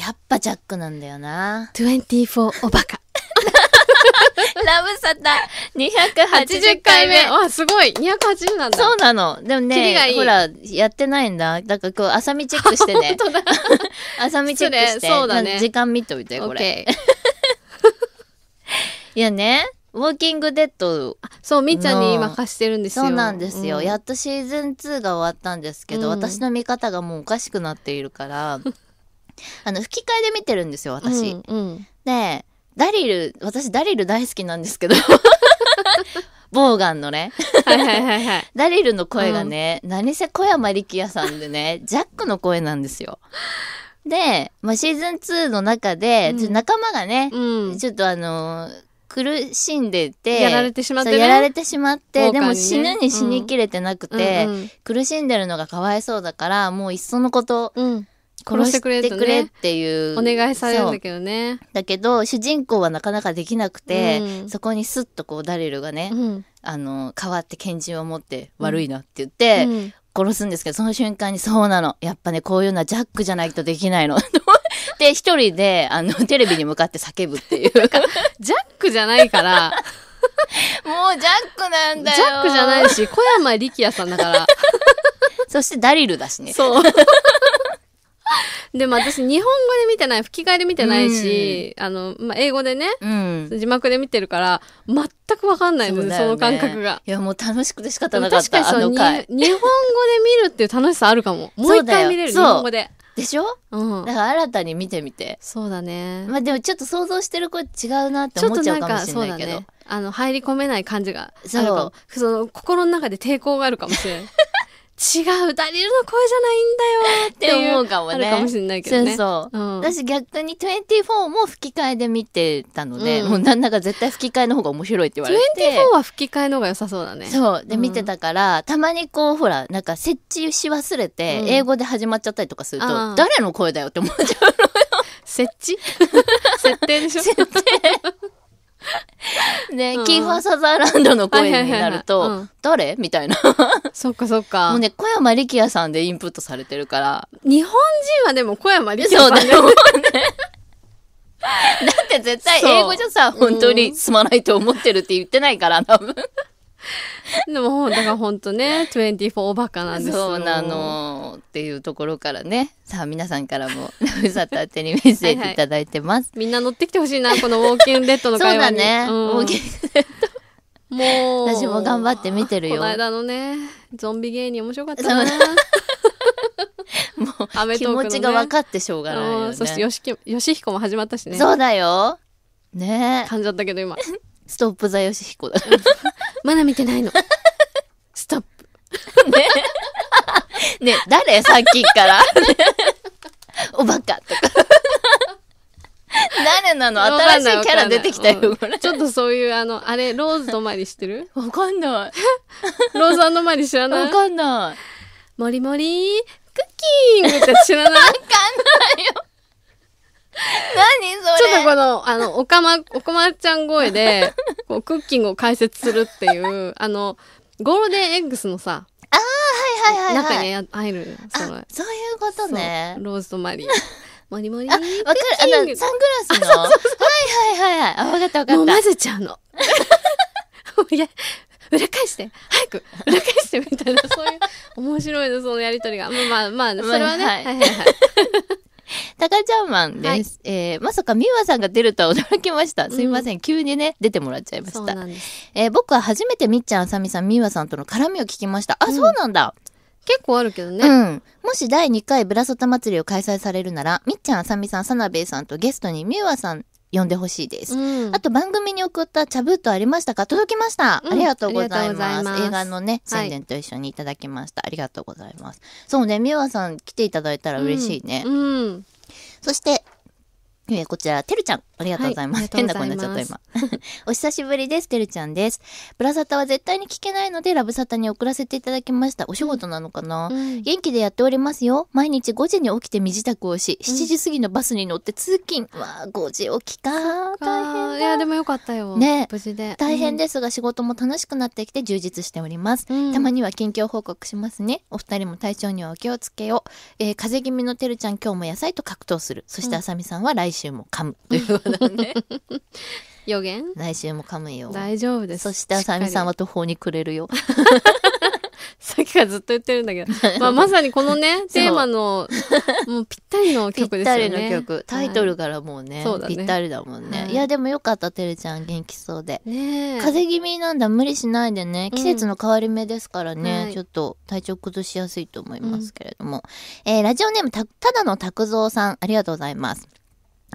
やっぱジャックなんだよな。24おバカ。ラブサタ280 80回回目目。。あ、すごい。280なんだ。そうなの。でもね、いいほら、やってないんだ。だから今日、朝見チェックしてね。本当だ。朝見チェックして。そうだねな時間見といて、オこれ。いやね、ウォーキングデッド、そう、みっちゃんに今貸してるんですよ。そうなんですよ。うんやっとシーズン2が終わったんですけど、うん私の見方がもうおかしくなっているから、あの、吹き替えで見てるんですよ、私。うんうんで、ダリル、私ダリル大好きなんですけど、ボーガンのね、はいはいはいはい。ダリルの声がね、何せ小山力也さんでね、ジャックの声なんですよ。で、まあ、シーズン2の中で、うん仲間がね、うん。ちょっとあのー苦しんでて、やられてしまってねやられてしまって、ねも死ぬに死にきれてなくて、うんうん苦しんでるのがかわいそうだから、もういっそのことうん。殺しててくれくれとねっていう。お願いされるんだけどね。だけど、主人公はなかなかできなくて、うんそこにスッとこうダリルがね、うん。あの、変わって拳銃を持って悪いなって言って、うん殺すんですけど、その瞬間にそうなの。やっぱね、こういうのはジャックじゃないとできないの。で、一人で、あの、テレビに向かって叫ぶっていう。ジャックじゃないから、もうジャックなんだよ。ジャックじゃないし、小山力也さんだから。そしてダリルだしね。そう。でも私、日本語で見てない、吹き替えで見てないし、あの、まあ、英語でね、うん。字幕で見てるから、全くわかんないので、そ,、の感覚が。いや、もう楽しくて仕方なかった、あ確かにそう。日本語で見るっていう楽しさあるかも。もう一回見れる、日本語で。でしょ？うんだ。から新たに見てみて。そうだね。まあでもちょっと想像してる子違うなってちょっ思っちゃうかもしれないけど。そうだね。あの、入り込めない感じがあるかも。その、心の中で抵抗があるかもしれない。違う、ダリルの声じゃないんだよって思うかもねあるかもしれないけどね。そうそう。うん私逆に24も吹き替えで見てたので、うんもうなんだか絶対吹き替えの方が面白いって言われて。24は吹き替えの方が良さそうだね。そう。で、うん見てたから、たまにこう、ほら、なんか設置し忘れて、うん英語で始まっちゃったりとかすると、誰の声だよって思っちゃう。設置？設定でしょ？ね、うんキーファーサザーランドの声になるはいはいはいはいとうん、誰？みたいな。そっかそっか。もうね、小山力也さんでインプットされてるから。日本人はでも小山力也さんねそうだよね。だって絶対英語じゃさ、本当にすまないと思ってるって言ってないから、多分。でもだからほんとね、24おバカなんですよ。そうな。のっていうところからね。さあ皆さんからも、ラブサタ宛てにメッセージいただいてます。みんな乗ってきてほしいな、このウォーキングデッドのそう会話に。だね。うんもうもう。私も頑張って見てるよこの間のね、ゾンビ芸人面白かったそうな。もうね持ちが分かってしょうがないよね。うんそしてよしき、よしひこも始まったしね。そうだよ。ね感じだったけど今。ストップザヨシヒコだ。まだ見てないの。ストップ。ね、誰？さっきから。おバカとか。誰なの？新しいキャラ出てきたよ、これ。ちょっとそういう、あの、あれ、ローズとマリ知ってる？わかんない。ローズマリ知らない？わかんない。もりもりクッキングって知らない？わかんないよ。何？とこの、あの、おかま、おかまちゃん声で、こう、クッキングを解説するっていう、あの、ゴールデンエッグスのさ、はいはいはいはい。中にや入る、そのあ、そういうことねそう。ローズとマリー。もりもりあ、わかる。あの、サングラスの。はいはいはいはい。あ、わかったわかった。もう混ぜちゃうの。いや、裏返して早く裏返してみたいな、そういう、面白いの、そのやりとりが。まあまあ、まあ、それはね、はいはいはい。タカちゃんマンです。えー、まさかミワさんが出るとは驚きました。すいません。急にね、出てもらっちゃいました。えー僕は初めてみっちゃん、あさみさん、ミワさんとの絡みを聞きました。あ、そうなんだ。結構あるけどね。うん。もし第2回ブラソタ祭りを開催されるなら、みっちゃん、あさみさん、サナベイさんとゲストにミワさん呼んでほしいです。うんあと番組に送ったチャブートありましたか？届きました、うんありがとうございます。映画のね、はい宣伝と一緒にいただきました。ありがとうございます。そうね、ミワさん来ていただいたら嬉しいね。うん。そして、えーこちら、てるちゃん。ありがとうございます。はい変なありがとう声になっちゃった、今。お久しぶりです。てるちゃんです。ブラサタは絶対に聞けないので、ラブサタに送らせていただきました。お仕事なのかな、うん元気でやっておりますよ。毎日5時に起きて身支度をし、7時過ぎのバスに乗って通勤。わあ、5時起きか。大変だ。いや、でもよかったよ。ね無事で。大変ですが仕事も楽しくなってきて充実しております。うんたまには近況報告しますね。お二人も体調にはお気をつけよう。えー風邪気味のてるちゃん今日も野菜と格闘する。そしてあさみさんは来週も噛む。ということで、予言？来週も噛むよ。大丈夫です。そしてあさみさんは。は途方に暮れるよ。さっきからずっと言ってるんだけど。まあ、まさにこのね、テーマの、もうぴったりのぴった曲ですよね。りの曲。タイトルからもうね、そうだねぴったりだもんね。はいい、やでもよかった、てるちゃん元気そうで。ねえ。風邪気味なんだ無理しないでねうん季節の変わり目ですからね、はいちょっと体調崩しやすいと思いますけれども、えーラジオネームたただの拓蔵さんありがとうございます、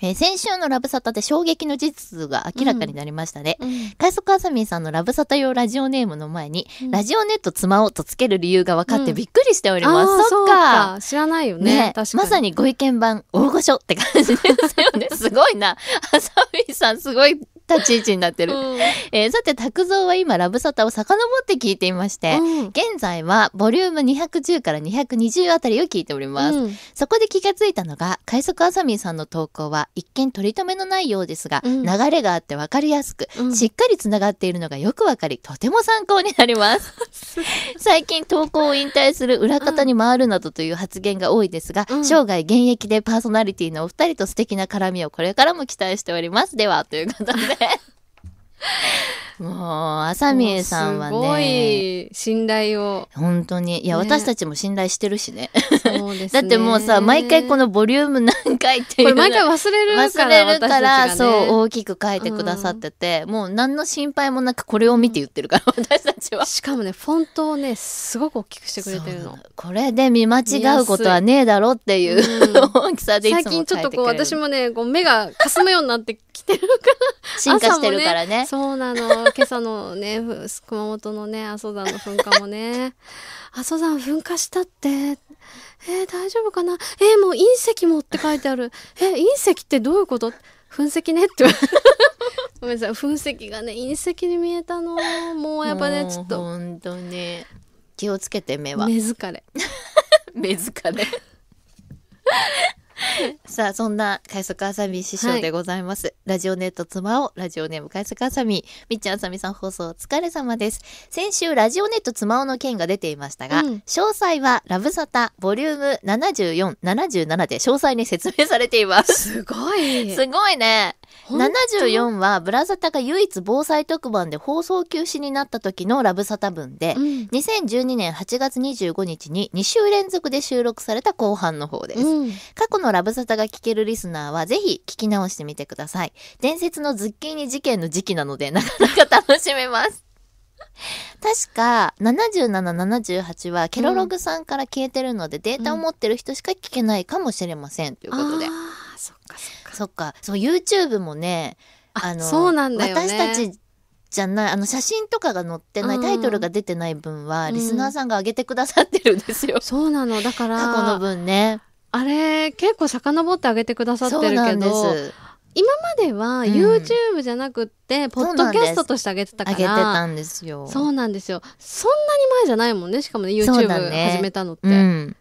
えー先週のラブサタで衝撃の事実が明らかになりましたね、うん快速あさみんさんのラブサタ用ラジオネームの前に、うんラジオネット妻をとつける理由が分かってびっくりしております、あーそっか知らないよね。ね。まさにご意見番大御所って感じですよね。すごいな。あさみさんすごい立ち位置になってる。うん。えーさて、拓蔵は今、ラブサタを遡って聞いていまして、うん現在は、ボリューム210から220あたりを聞いております。うんそこで気がついたのが、快速あさみんさんの投稿は、一見取り留めのないようですが、うん流れがあって分かりやすく、うんしっかりつながっているのがよくわかり、とても参考になります。最近投稿を引退する裏方に回るなどという発言が多いですが、うん生涯現役でパーソナリティのお二人と素敵な絡みをこれからも期待しております。では、ということで。ね。もう、あさみんさんはすごね、い信頼を。本当に、いや、ね私たちも信頼してるしね。そうですだねってもうさ、毎回このボリューム何回っていうのこれ毎回忘れるから。忘れるから、ねそう、大きく書いてくださってて、もう何の心配もなくこれを見て言ってるから、私たちは。しかもね、フォントをね、すごく大きくしてくれてるの。これで見間違うことはねえだろっていううん大きさでいつも最近ちょっとこう、私もね、こう目が霞むようになってきてるから。進化してるからね。そうなの。今朝のね、ふ熊本のね、阿蘇山の噴火もね。阿蘇山噴火したって。えー大丈夫かな？えーもう隕石もって書いてある。え隕石ってどういうこと？噴石ねって。ごめんなさい。噴石がね、隕石に見えたの。もうやっぱね、ちょっと、本当に。気をつけて目は。目疲れ。目疲れ。さあ、そんな、快速あさみ師匠でございます。ラジオネット妻を、ラジオネーム快速あさみ、みっちゃんあさみさん放送お疲れ様です。先週、ラジオネット妻をの件が出ていましたが、うん詳細は、ラブサタ、ボリューム74、77で詳細に説明されています。すごい。すごいね。本当？74は、ブラザタが唯一防災特番で放送休止になった時のラブサタ分で、うん。2012年8月25日に2週連続で収録された後半の方です。うん。過去のラブサタが聞けるリスナーはぜひ聞き直してみてください。伝説のズッキーニ事件の時期なのでなかなか楽しめます。確か、77、78はケロログさんから消えてるので、データを持ってる人しか聞けないかもしれません。ということであ。あ、そっかそっか。そっか。そう、YouTube もね、あそうなんだよね私たちじゃない、あの、写真とかが載ってない、うんタイトルが出てない分は、うんリスナーさんが上げてくださってるんですよ。そうなの。だから、過去の分ね。あれ、結構遡ってあげてくださってるけど、す。今まではん YouTube じゃなくって、ポッドキャストとしてあげてたから、上げてたんですよ。そうなんですよ。そんなに前じゃないもんね。しかもね、YouTube 始めたのって。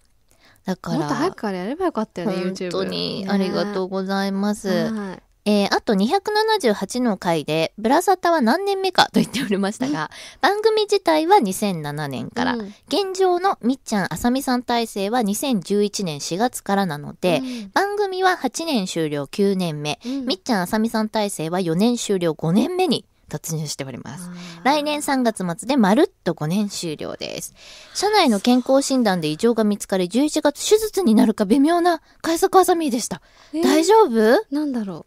うん。だから、もっと早くからやればよかったよね、本 YouTube。当にありがとうございます。はい。えーあと278の回で、ブラサタは何年目かと言っておりましたが、番組自体は2007年から、うん。現状のみっちゃんあさみさん体制は2011年4月からなので、うん。番組は8年終了9年目、うん。みっちゃんあさみさん体制は4年終了5年目に突入しております。来年3月末でまるっと5年終了です。社内の健康診断で異常が見つかり、11月手術になるか微妙な快速あさみでした。えー大丈夫？なんだろ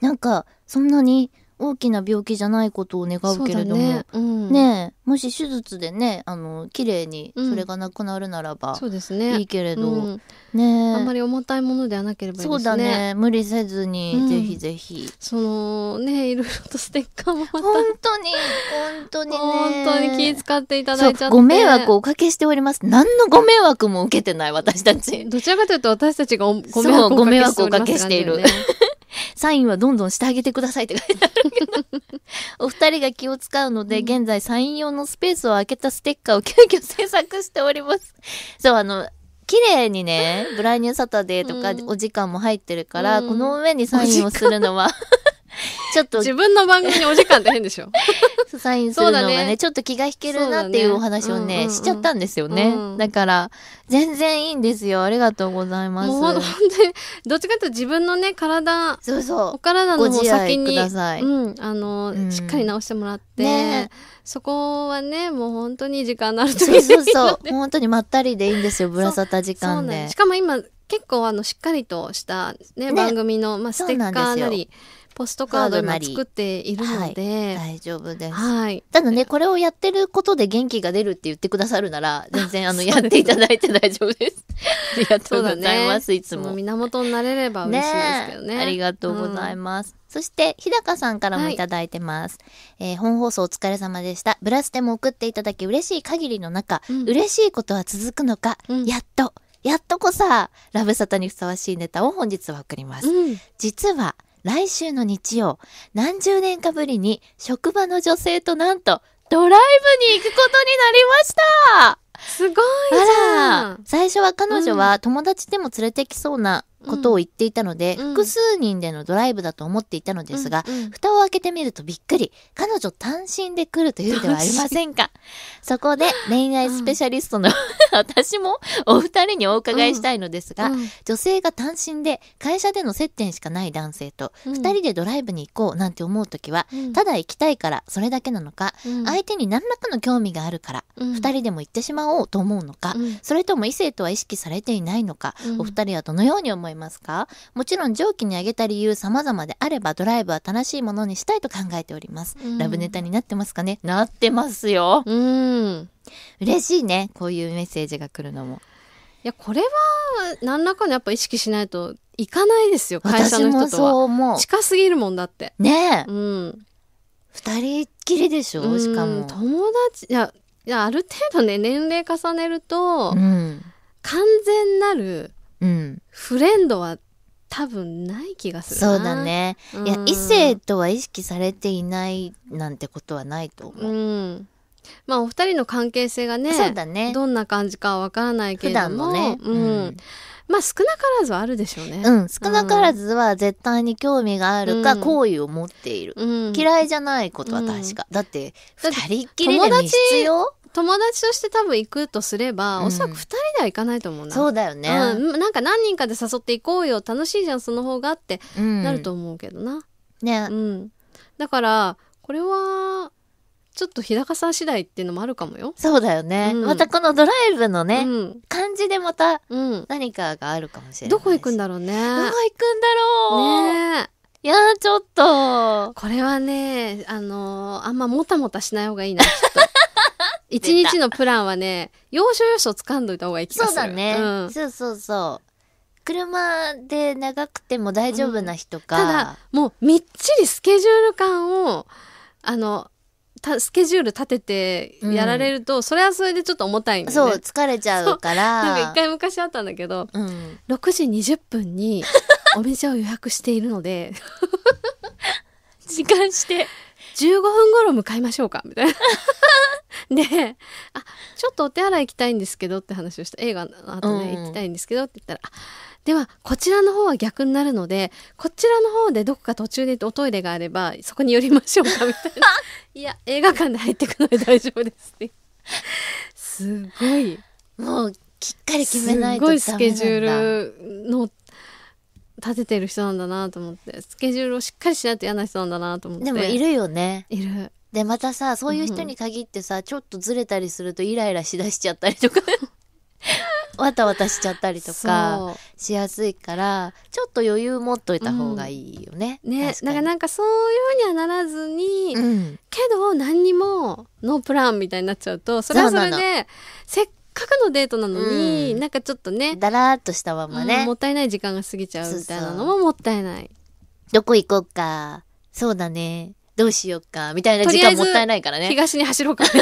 なんか、そんなに大きな病気じゃないことを願う。うけれども。ね。うんねえ、もし手術でね、あの、綺麗にうんそれがなくなるならば、そうですね。いいけれど、うんねえ。あんまり重たいものではなければいいですね。そうだね。無理せずに、うんぜひぜひ。そのね、いろいろとステッカーもまた、本当に、本当にね。本当に気遣っていただいちゃって。ご迷惑をおかけしております。何のご迷惑も受けてない私たち。どちらかというと私たちがおご迷惑をおかけしているサインはどんどんしてあげてくださいって書いてあるけど。お二人が気を使うので、現在サイン用のスペースを空けたステッカーを急遽制作しております。そう、あの、綺麗にね、ブライニューサタデーとかうんお時間も入ってるから、うんこの上にサインをするのは、ちょっと自分の番組にお時間って変でしょ？サインするのがねそうだねちょっと気が引けるなっていうお話をね、ねうんうんうんしちゃったんですよね。うんだから、全然いいんですよ。ありがとうございます。もう本当に、どっちかというと自分のね、体、そうそう。お体の方先に、うん、あの、うんしっかり直してもらって、ねそこはね、もう本当に時間のある時そうそうそにう。本当にまったりでいいんですよ。ぶらさった時間で。し。かも今、結構あの、しっかりとしたね、ね番組の、まあ、ステッカそうなんですよーなり、ポストカードなり作っているので、大丈夫です。はい。ただね、これをやってることで元気が出るって言ってくださるなら、全然あの、やっていただいて大丈夫です。ありがとうございます、いつも。源になれれば嬉しいですけどね。ありがとうございます。そして、日高さんからもいただいてます。えー本放送お疲れ様でした。ブラステも送っていただき嬉しい限りの中、うん嬉しいことは続くのか、うんやっと、やっとこさ、ラブサタにふさわしいネタを本日は送ります。うん。実は、来週の日曜、何十年かぶりに、職場の女性となんと、ドライブに行くことになりましたすごいじあゃん。ら最初は彼女は友達でも連れてきそうなことを言っていたので、うん。複数人でのドライブだと思っていたのですが、うんうん。蓋を開けてみるとびっくり。彼女単身で来るというではありませんか？そこで恋愛スペシャリストの、私もお二人にお伺いしたいのですが、うん。女性が単身で会社での接点しかない男性とうん。二人でドライブに行こうなんて思うときは、うん。ただ行きたいからそれだけなのか、うん。相手に何らかの興味があるから、うん。二人でも行ってしまおうと思うのか、うん。それとも異性とは意識されていないのか、うん。お二人はどのように思いますか？もちろん上記に挙げた理由様々であればドライブは楽しいものにしたいと考えております。うんラブネタになってますかね？なってますよ。うん。嬉しいね。こういうメッセージが来るのも。いや、これは、何らかのやっぱ意識しないといかないですよ、会社の人とは。思近すぎるもんだって。う。ねえ。うん。二人っきりでしょ？しかうんも。友達、いや、いや、ある程度ね、年齢重ねると、うん。完全なるうん。フレンドは多分ない気がするな。そうだ。ね。いやう、ん異性とは意識されていないなんてことはないと思う。うん。まあ、お二人の関係性がね、そうだね。どんな感じかはわからないけ普れども、段のね。うん。まあ、少なからずはあるでしょうね。うん。少なからずは絶対に興味があるか、うん好意を持っている。うん。嫌いじゃないことは確か。だって、二人っきりで密室よ。友達として多分行くとすれば、うんおそらく二人では行かないと思うな。そうだよね。うん、なんか何人かで誘って行こうよ楽しいじゃんその方がってうん。なると思うけどな、ねう。んだからこれはちょっと日高さん次第っていうのもあるかもよ、そうだよね。うんまたこのドライブのね、うん感じでまたうん、何かがあるかもしれないし。どこ行くんだろうねどこ行くんだろうねえいやー、ちょっと。これはねあのーあんまもたもたしない方がいいなきっと 一日のプランはね要所要所掴んどいた方がいい気がするそうだね、うんそうそうそう。車で長くても大丈夫な人か。ただもうみっちりスケジュール感をあのたスケジュール立ててやられると、それはそれでちょっと重たいんだよそう、ね。疲れちゃうから。なんか一回昔あったんだけどうん。6時20分にお店を予約しているので 時間して。15分頃向かいましょうかみたいな。で、あ、ちょっとお手洗い行きたいんですけどって話をした。映画の後ね、うん行きたいんですけどって言ったら、あでは、こちらの方は逆になるので、こちらの方でどこか途中でおトイレがあれば、そこに寄りましょうかみたいな。いや、映画館で入ってくので大丈夫ですって。すごい。もう、きっかり決めないと。すごいスケジュールの立ててる人なんだなと思って、スケジュールをしっかりしないと嫌な人なんだなと思って。でもいるよね。いる。で、またさ、そういう人に限ってさ、ちょっとずれたりするとイライラしだしちゃったりとか、わたわたしちゃったりとかしやすいから、ちょっと余裕持っといた方がいいよね。ね、確かになんかなんかそういうふうにはならずに、うん。けど何にもノープランみたいになっちゃうとそれはそれでせっかくのデートなのに、うんなんかちょっとねだらーっとしたままねうんも。ったいない時間が過ぎちゃうみたいなそうそうのももったいない。どこ行こうか。そうだね。どうしようか。みたいな時とりあえず間もったいないからね。東に走ろうか。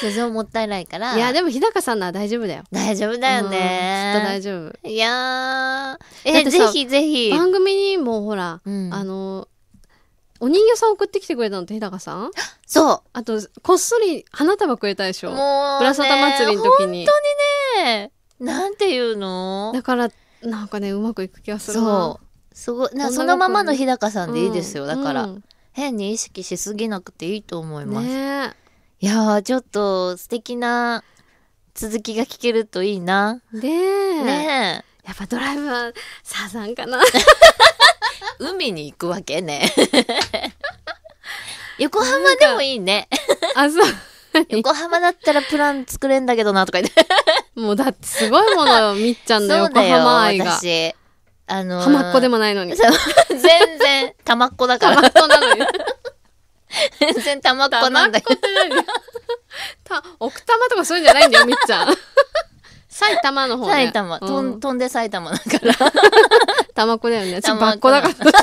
そ保存もったいないから。いや、でも日高さんなら大丈夫だよ。大丈夫だようんきっと大ね。丈夫。いやー。だっえ、てさぜひぜひ。番組にもほら、うんあの、お人形さん送ってきてくれたのって日高さん？そあと、こっそり花束くれたでしう。ょ？もう、ね。ブラサタ祭りの時に。ね。なんていうの？だから、なんかね、うまくいく気がするな。そう。すごい。なそのままの日高さんでいいですよ。うんだから、うん変に意識しすぎなくていいと思います。ねいやー、ちょっと素敵な続きが聞けるといいな。え。ねえ。ねやっぱドライブはサザンかな。え。海に行くわけね。横浜でもいいね。あ、そう。横浜だったらプラン作れんだけどなとか言って。もうだってすごいものよ、みっちゃんの横浜愛が。私。あのー、浜っ子でもないのに。全然、玉っ子だから。浜っ子なのに。全然玉っ子なんだけど。た、奥多摩とかそういうんじゃないんだよ、みっちゃん。埼玉の方ね。埼玉、とうんん、飛んで埼玉だから。玉っ子だよね。ちょっと玉っ子ばっこだから。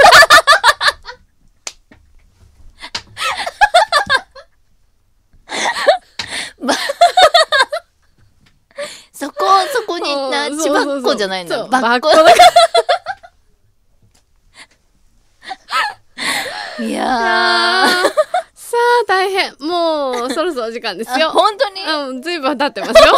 そこ、そこに行ったうん千葉っ子じゃないんだよ。そうばっこだか いやー。ら。さあ、大変。もう、そろそろお時間ですあよ。本当に？うん、ずいぶん経ってますよ。